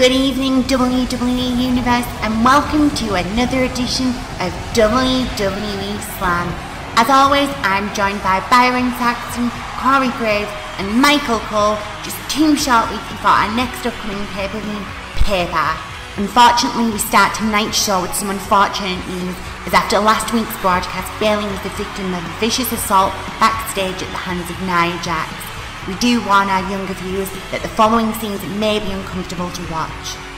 Good evening, WWE Universe, and welcome to another edition of WWE Slam. As always, I'm joined by Byron Saxton, Corey Graves, and Michael Cole, just two short weeks before our next upcoming pay-per-view, Payback. Unfortunately, we start tonight's show with some unfortunate news, as after last week's broadcast, Bayley was the victim of a vicious assault backstage at the hands of Nia Jax. We do warn our younger viewers that the following scenes may be uncomfortable to watch.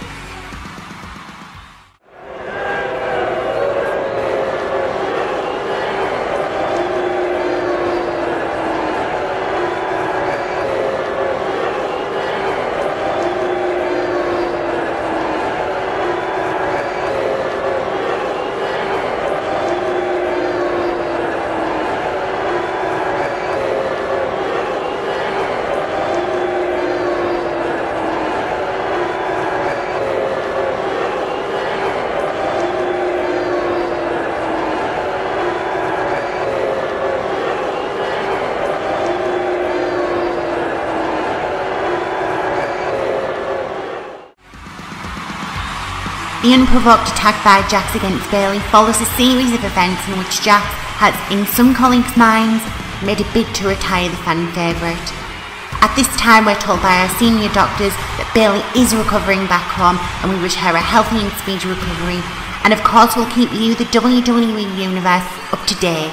The unprovoked attack by Jax against Bayley follows a series of events in which Jax has, in some colleagues' minds, made a bid to retire the fan favourite. At this time, we're told by our senior doctors that Bayley is recovering back home and we wish her a healthy and speedy recovery. And of course, we'll keep you, the WWE Universe, up to date.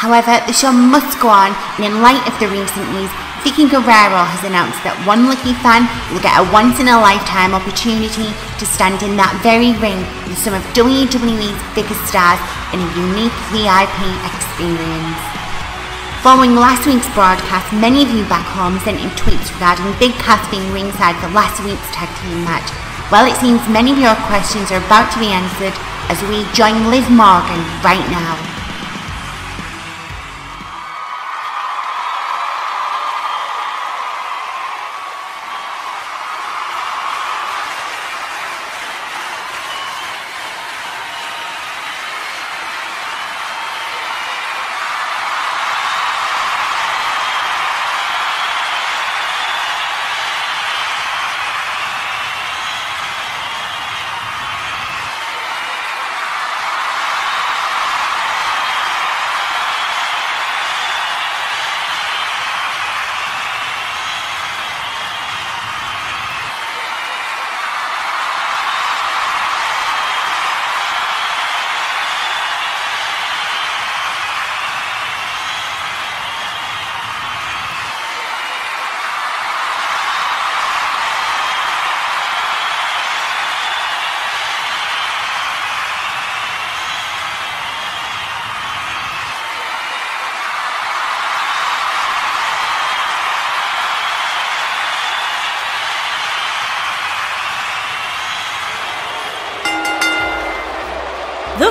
However, the show must go on, and in light of the recent news, Vickie Guerrero has announced that one lucky fan will get a once in a lifetime opportunity to stand in that very ring with some of WWE's biggest stars in a unique VIP experience. Following last week's broadcast, many of you back home sent in tweets regarding Big Cass being ringside for last week's tag team match. Well, it seems many of your questions are about to be answered as we join Liv Morgan right now.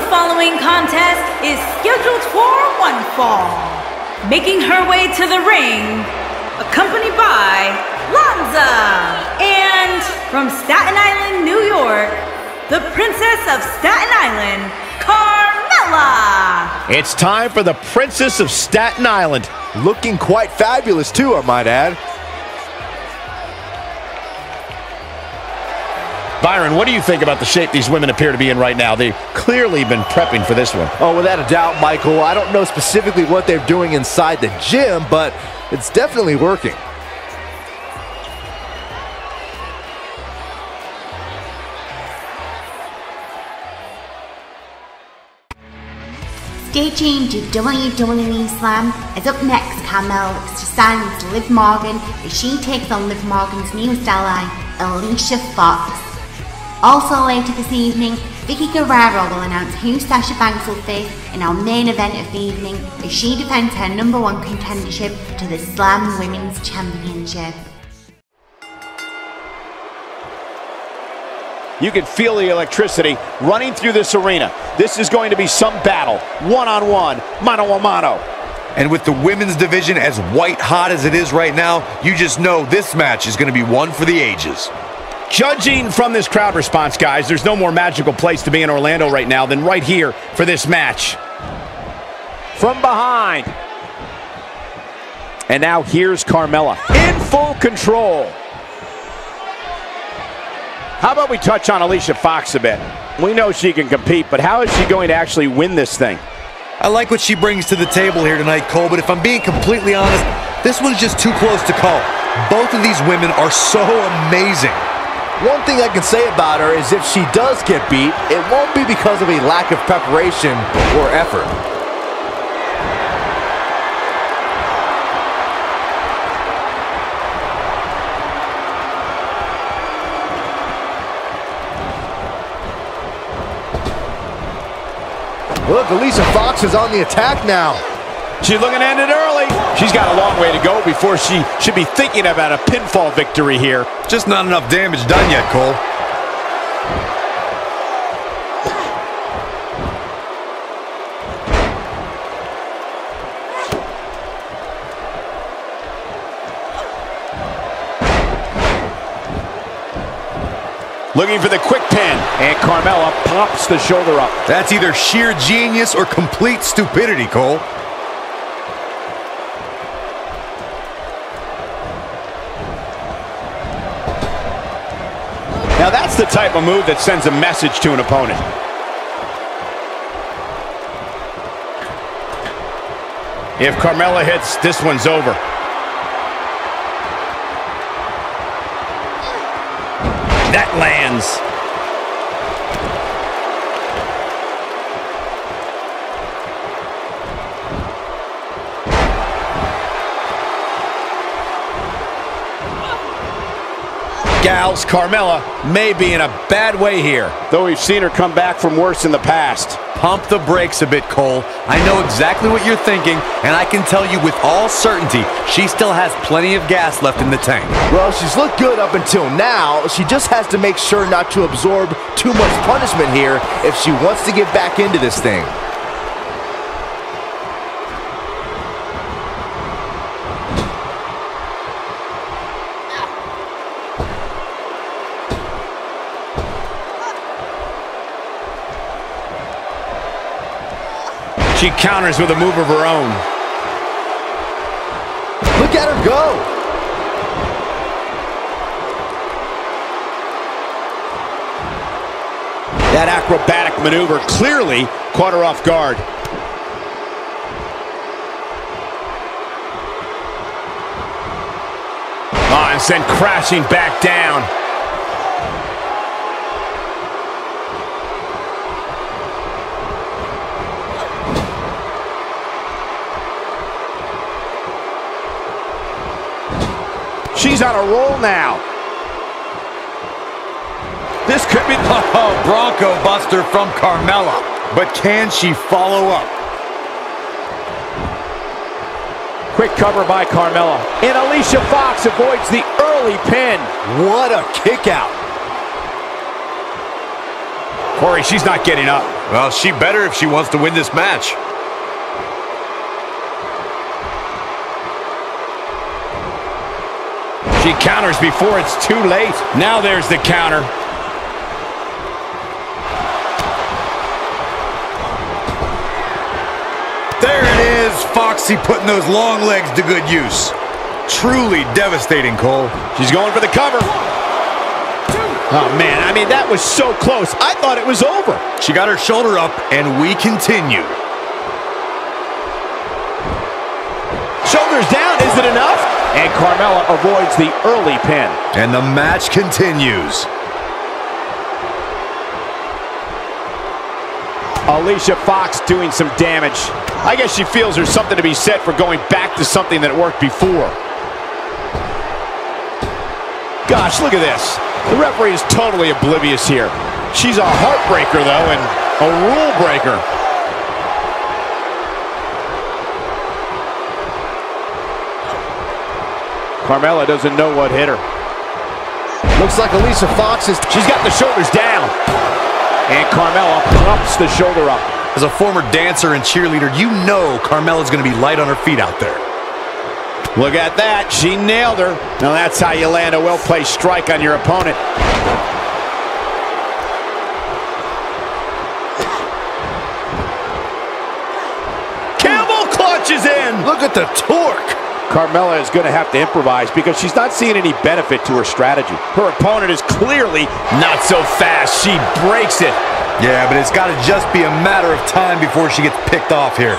Following contest is scheduled for one fall. Making her way to the ring, accompanied by Lana. And from Staten Island, New York, the Princess of Staten Island, Carmella. It's time for the Princess of Staten Island. Looking quite fabulous, too, I might add. Byron, what do you think about the shape these women appear to be in right now? They've clearly been prepping for this one. Oh, without a doubt, Michael. I don't know specifically what they're doing inside the gym, but it's definitely working. Stay tuned to WWE Slam as up next Carmella looks to silence Liv Morgan as she takes on Liv Morgan's newest ally, Alicia Fox. Also later this evening, Vickie Guerrero will announce who Sasha Banks will face in our main event of the evening as she defends her number one contendership to the Slam Women's Championship. You can feel the electricity running through this arena. This is going to be some battle, one-on-one, mano-a-mano. And with the women's division as white hot as it is right now, you just know this match is going to be one for the ages. Judging from this crowd response, guys, there's no more magical place to be in Orlando right now than right here for this match. From behind. And now here's Carmella in full control. How about we touch on Alicia Fox a bit? We know she can compete, but how is she going to actually win this thing? I like what she brings to the table here tonight, Cole, but if I'm being completely honest, this one's just too close to call. Both of these women are so amazing. One thing I can say about her is if she does get beat, it won't be because of a lack of preparation or effort. Look, Alicia Fox is on the attack now. She's looking to end it early. She's got a long way to go before she should be thinking about a pinfall victory here. Just not enough damage done yet, Cole. Looking for the quick pin. And Carmella pops the shoulder up. That's either sheer genius or complete stupidity, Cole. The type of move that sends a message to an opponent. If Carmella hits, this one's over. That lands. Gals, Carmella may be in a bad way here. Though we've seen her come back from worse in the past. Pump the brakes a bit, Cole. I know exactly what you're thinking, and I can tell you with all certainty, she still has plenty of gas left in the tank. Well, she's looked good up until now. She just has to make sure not to absorb too much punishment here if she wants to get back into this thing. She counters with a move of her own. Look at her go. That acrobatic maneuver clearly caught her off guard. And sent crashing back down. She's on a roll now. This could be... Oh, Bronco Buster from Carmella. But can she follow up? Quick cover by Carmella. And Alicia Fox avoids the early pin. What a kick out. Corey, she's not getting up. Well, she better if she wants to win this match. She counters before it's too late. Now there's the counter. There it is, Foxy putting those long legs to good use. Truly devastating, Cole. She's going for the cover. Oh, man, I mean, that was so close. I thought it was over. She got her shoulder up, and we continue. Shoulders down, is it enough? And Carmella avoids the early pin. And the match continues. Alicia Fox doing some damage. I guess she feels there's something to be said for going back to something that worked before. Gosh, look at this. The referee is totally oblivious here. She's a heartbreaker, though, and a rule breaker. Carmella doesn't know what hit her. Looks like Alicia Fox is... She's got the shoulders down. And Carmella pumps the shoulder up. As a former dancer and cheerleader, you know Carmella's going to be light on her feet out there. Look at that. She nailed her. Now that's how you land a well-placed strike on your opponent. Camel clutches in. Look at the torque. Carmella is going to have to improvise because she's not seeing any benefit to her strategy. Her opponent is clearly not so fast. She breaks it. Yeah, but it's got to just be a matter of time before she gets picked off here.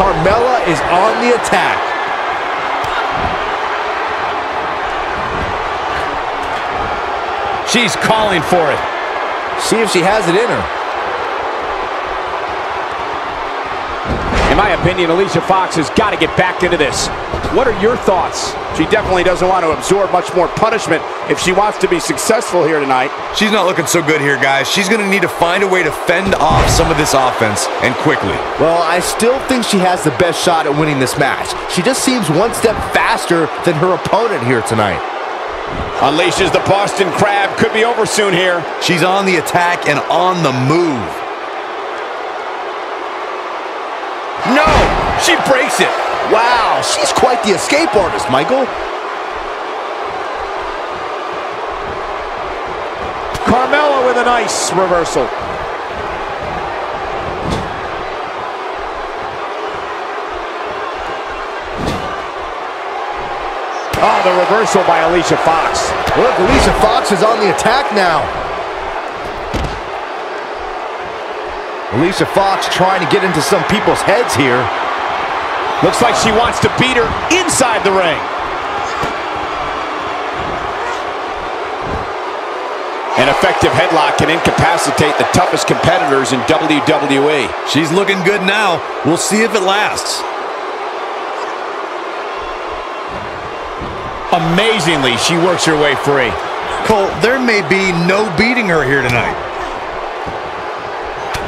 Carmella is on the attack. She's calling for it. See if she has it in her. In my opinion, Alicia Fox has got to get back into this. What are your thoughts? She definitely doesn't want to absorb much more punishment if she wants to be successful here tonight. She's not looking so good here, guys. She's going to need to find a way to fend off some of this offense, and quickly. Well, I still think she has the best shot at winning this match. She just seems one step faster than her opponent here tonight. Unleashes the Boston Crab. Could be over soon here. She's on the attack and on the move. No! She breaks it. Wow, she's quite the escape artist, Michael. Carmella with a nice reversal. Oh, the reversal by Alicia Fox. Look, Alicia Fox is on the attack now. Alicia Fox trying to get into some people's heads here. Looks like she wants to beat her inside the ring. An effective headlock can incapacitate the toughest competitors in WWE. She's looking good now. We'll see if it lasts. Amazingly, she works her way free. Cole, there may be no beating her here tonight.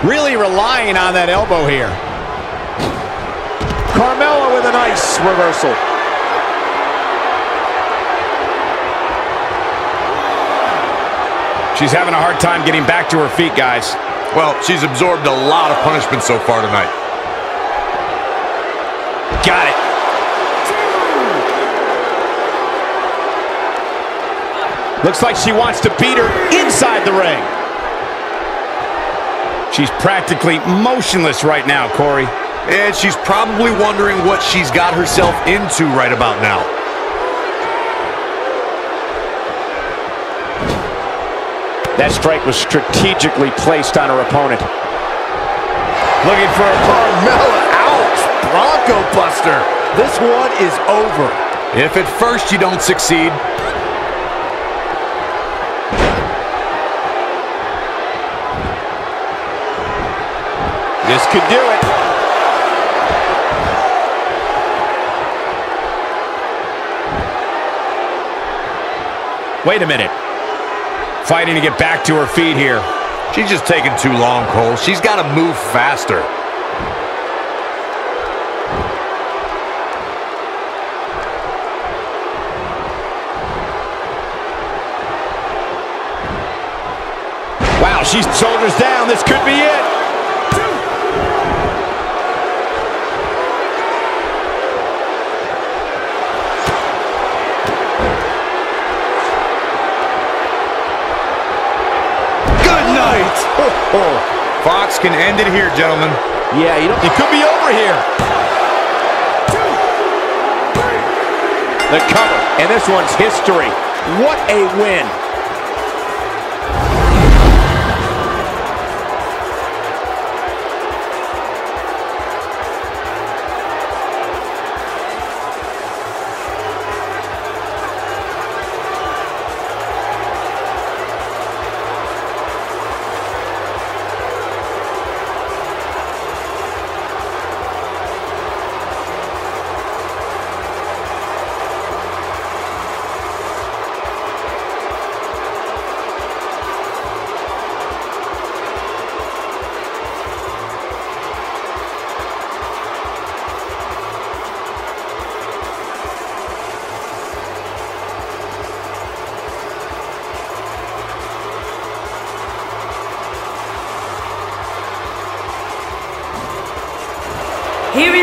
Really relying on that elbow here. Carmella with a nice reversal. She's having a hard time getting back to her feet, guys. Well, she's absorbed a lot of punishment so far tonight. Got it. Looks like she wants to beat her inside the ring. She's practically motionless right now, Corey. And she's probably wondering what she's got herself into right about now. That strike was strategically placed on her opponent. Looking for a Carmella, ouch! Bronco Buster. This one is over. If at first you don't succeed, This could do it. Wait a minute. Fighting to get back to her feet here. she's just taking too long, Cole. She's got to move faster. Wow, she's shoulders down. This could be it. Night. Fox can end it here, gentlemen. Yeah, you know, It could be over here. The cover, and this one's history. What a win.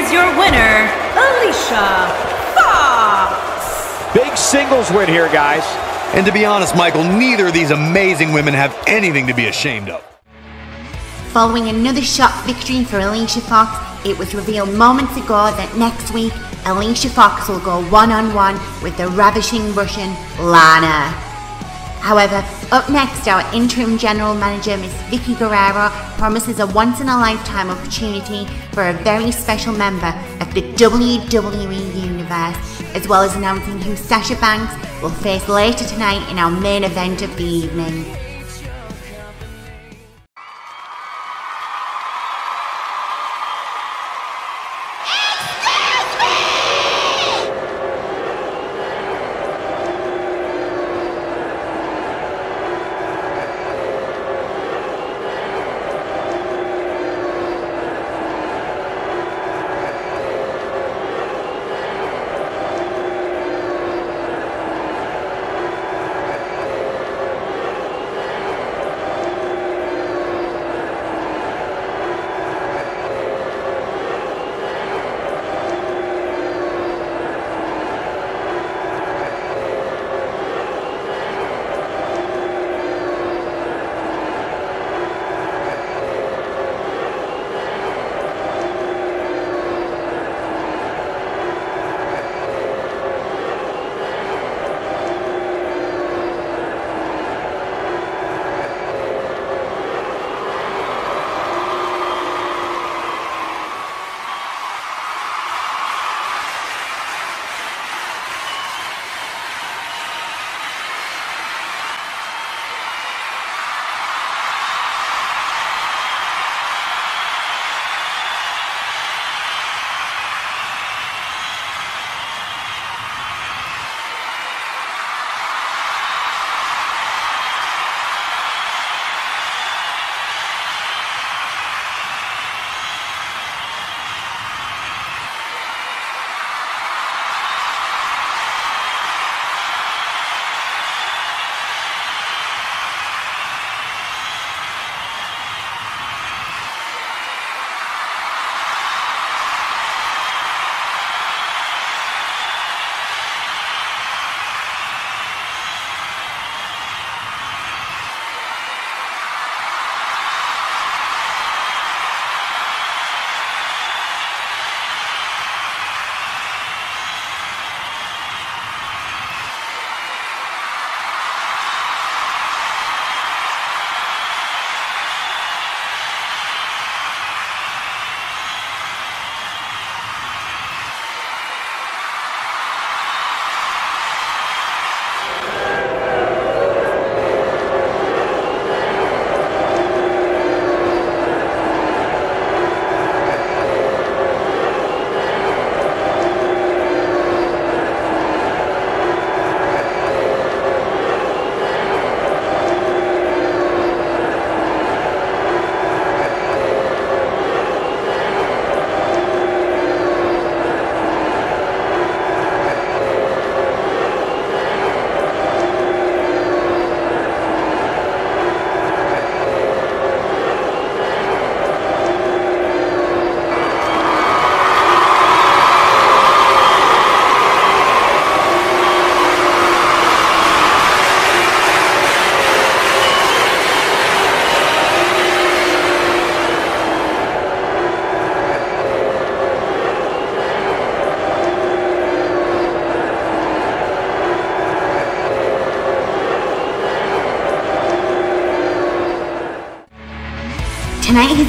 Is your winner, Alicia Fox. Big singles win here, guys. And to be honest, Michael, neither of these amazing women have anything to be ashamed of. Following another shock victory for Alicia Fox, it was revealed moments ago that next week Alicia Fox will go one on one with the ravishing Russian Lana. However, up next, our interim general manager, Miss Vickie Guerrero, promises a once in a lifetime opportunity for a very special member of the WWE Universe, as well as announcing who Sasha Banks will face later tonight in our main event of the evening.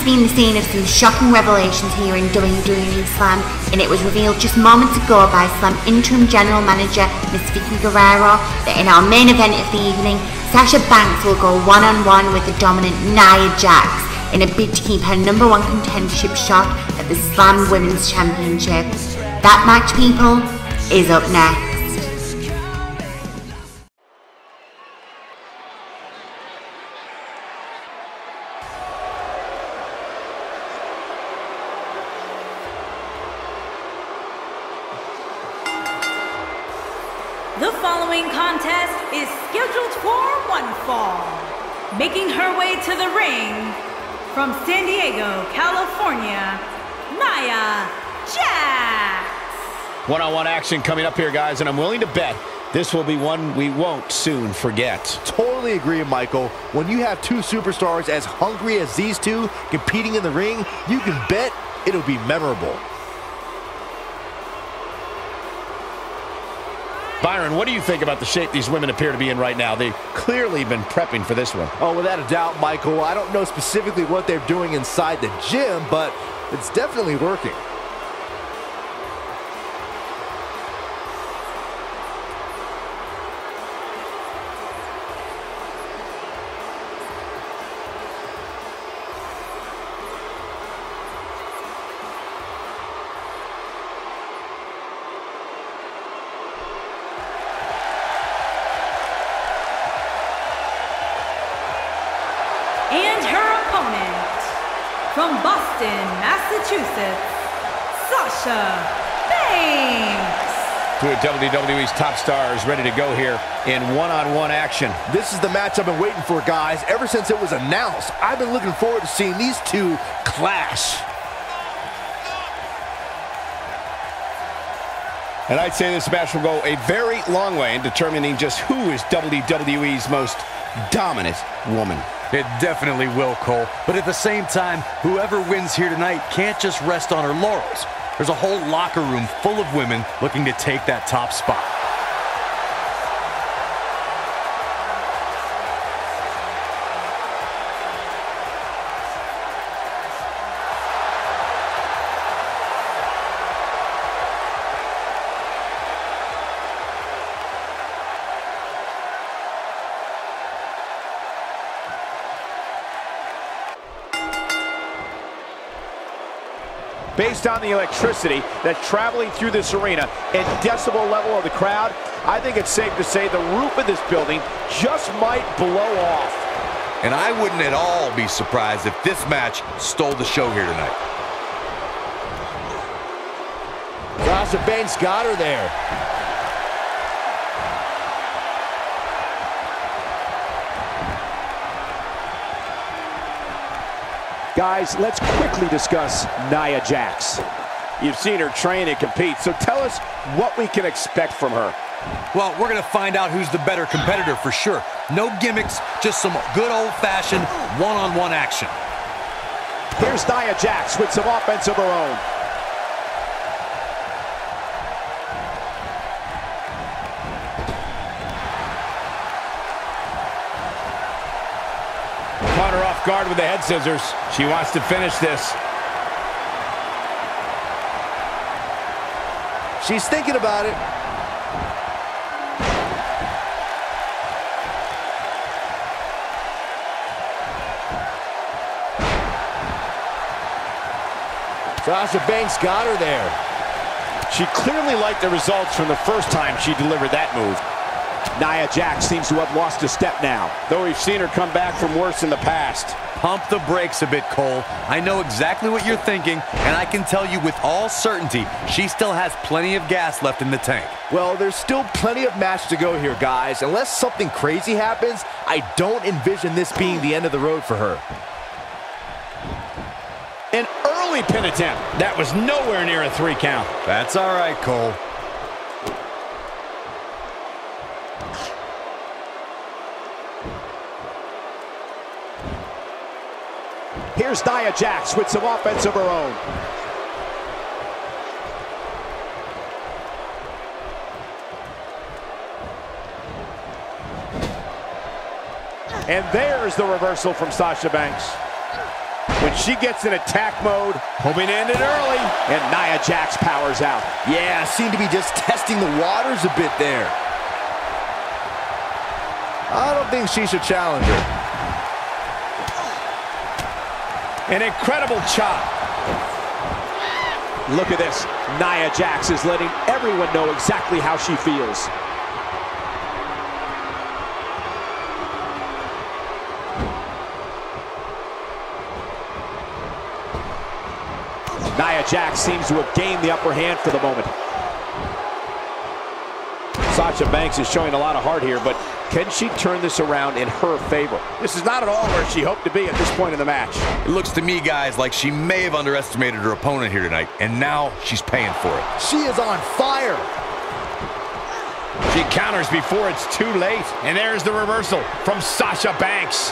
Been the scene of some shocking revelations here in WWE Slam, and it was revealed just moments ago by Slam interim general manager Miss Vickie Guerrero that in our main event of the evening, Sasha Banks will go one-on-one with the dominant Nia Jax in a bid to keep her number one contendership shot at the Slam Women's Championship. That match, people, is up next. The following contest is scheduled for one fall. Making her way to the ring from San Diego, California, Nia Jax. One on one action coming up here, guys, and I'm willing to bet this will be one we won't soon forget. Totally agree, Michael. When you have two superstars as hungry as these two competing in the ring, you can bet it'll be memorable. Byron, what do you think about the shape these women appear to be in right now? They've clearly been prepping for this one. Oh, without a doubt, Michael. I don't know specifically what they're doing inside the gym, but it's definitely working. From Boston, Massachusetts, Sasha Banks. Two of WWE's top stars ready to go here in one-on-one action. This is the match I've been waiting for, guys. Ever since it was announced, I've been looking forward to seeing these two clash. And I'd say this match will go a very long way in determining just who is WWE's most dominant woman. It definitely will, Cole. But at the same time, whoever wins here tonight can't just rest on her laurels. There's a whole locker room full of women looking to take that top spot. Based on the electricity that's traveling through this arena and decibel level of the crowd, I think it's safe to say the roof of this building just might blow off. And I wouldn't at all be surprised if this match stole the show here tonight. Sasha Banks got her there. Guys, let's quickly discuss Nia Jax. You've seen her train and compete, so tell us what we can expect from her. Well, we're going to find out who's the better competitor for sure. No gimmicks, just some good old-fashioned one-on-one action. Here's Nia Jax with some offense of her own. Off guard with the head scissors. She wants to finish this. She's thinking about it. Sasha Banks got her there. She clearly liked the results from the first time she delivered that move. Nia Jax seems to have lost a step now, though we've seen her come back from worse in the past. Pump the brakes a bit, Cole. I know exactly what you're thinking, and I can tell you with all certainty, she still has plenty of gas left in the tank. Well, there's still plenty of match to go here, guys. Unless something crazy happens, I don't envision this being the end of the road for her. An early pin attempt. That was nowhere near a three count. That's all right, Cole. Here's Nia Jax with some offense of her own. And there's the reversal from Sasha Banks. When she gets in attack mode, hoping to end it early, and Nia Jax powers out. Yeah, seemed to be just testing the waters a bit there. I don't think she should challenge her. An incredible chop. Look at this. Nia Jax is letting everyone know exactly how she feels. Nia Jax seems to have gained the upper hand for the moment. Sasha Banks is showing a lot of heart here, but can she turn this around in her favor? This is not at all where she hoped to be at this point in the match. It looks to me, guys, like she may have underestimated her opponent here tonight, and now she's paying for it. She is on fire. She counters before it's too late. And there's the reversal from Sasha Banks.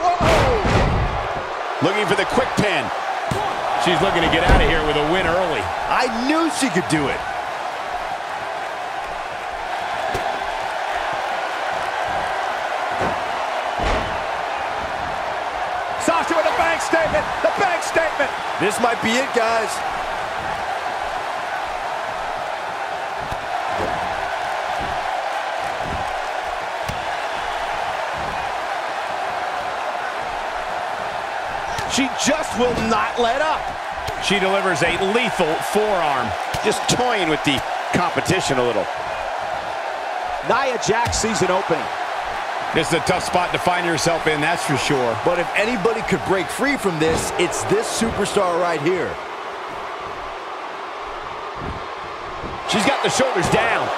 Whoa! Looking for the quick pin. She's looking to get out of here with a win early. I knew she could do it. This might be it, guys. She just will not let up. She delivers a lethal forearm, just toying with the competition a little. Nia Jax sees an opening. This is a tough spot to find yourself in, that's for sure. But if anybody could break free from this, it's this superstar right here. She's got the shoulders down.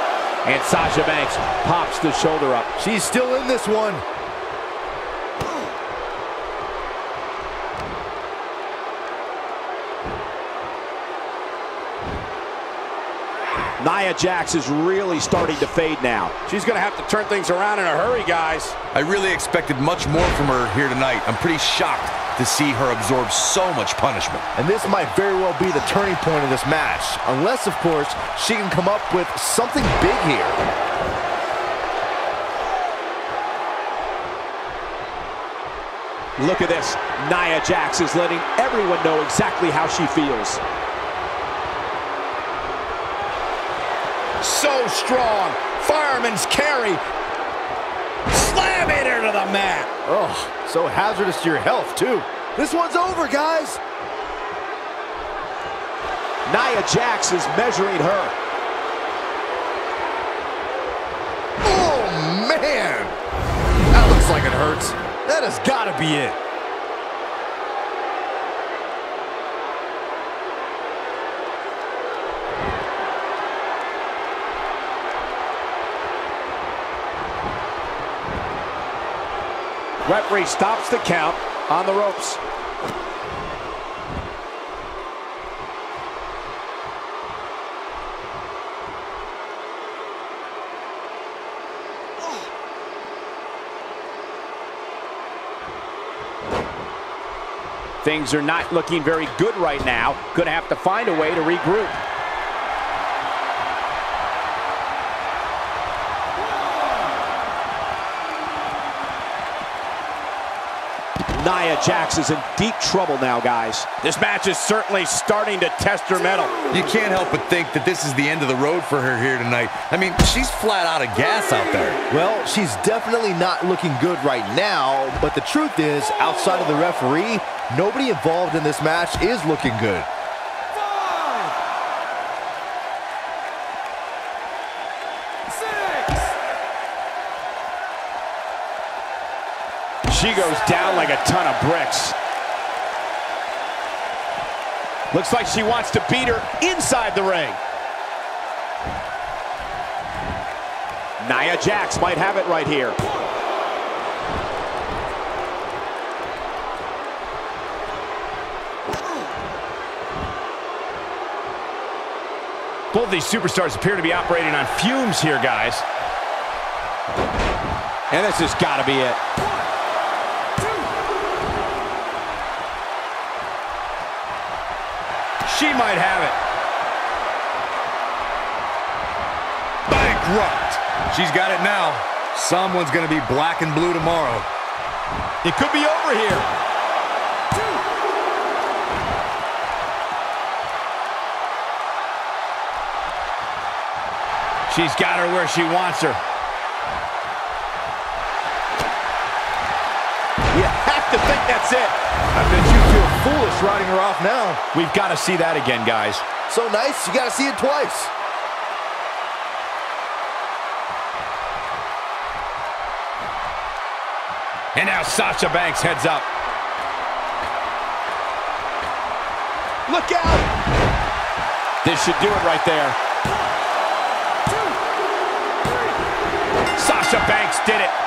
And Sasha Banks pops the shoulder up. She's still in this one. Nia Jax is really starting to fade now. She's going to have to turn things around in a hurry, guys. I really expected much more from her here tonight. I'm pretty shocked to see her absorb so much punishment. And this might very well be the turning point of this match. Unless, of course, she can come up with something big here. Look at this. Nia Jax is letting everyone know exactly how she feels. So strong. Fireman's carry. Slam it into the mat. Oh, so hazardous to your health, too. This one's over, guys. Nia Jax is measuring her. Oh, man. That looks like it hurts. That has got to be it. Referee stops the count on the ropes. Things are not looking very good right now. Gonna have to find a way to regroup. Nia Jax is in deep trouble now, guys. This match is certainly starting to test her mettle. You can't help but think that this is the end of the road for her here tonight. I mean, she's flat out of gas out there. Well, she's definitely not looking good right now, but the truth is, outside of the referee, nobody involved in this match is looking good. She goes down like a ton of bricks. Looks like she wants to beat her inside the ring. Nia Jax might have it right here. Both these superstars appear to be operating on fumes here, guys. And this has got to be it. She might have it. Bankrupt. She's got it now. Someone's going to be black and blue tomorrow. It could be over here. She's got her where she wants her. You have to think that's it. Foolish riding her off now. We've got to see that again, guys. So nice, you got to see it twice. And now Sasha Banks heads up. Look out! This should do it right there. Sasha Banks did it.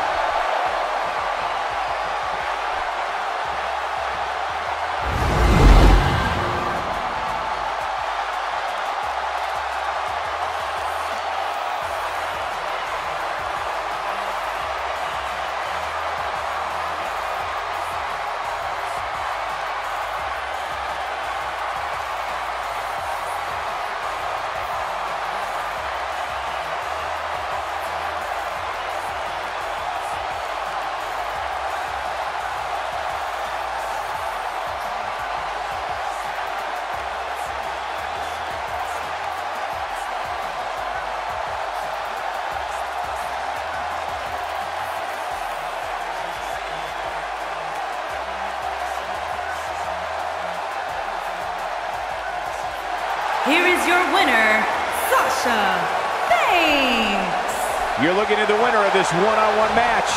Winner, Sasha Banks. You're looking at the winner of this one-on-one -on -one match.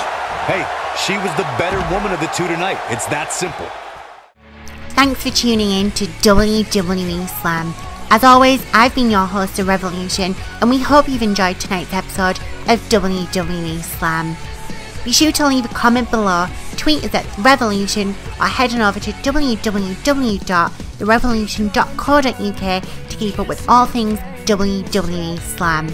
Hey, she was the better woman of the two tonight. It's that simple. Thanks for tuning in to WWE Slam. As always, I've been your host of RevELLEution, and we hope you've enjoyed tonight's episode of WWE Slam. Be sure to leave a comment below, tweet us at RevELLEution, or head on over to www.therevelleution.co.uk to keep up with all things WWE Slam.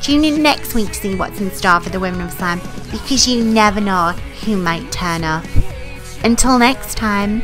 Tune in next week to see what's in store for the Women of Slam, because you never know who might turn up. Until next time,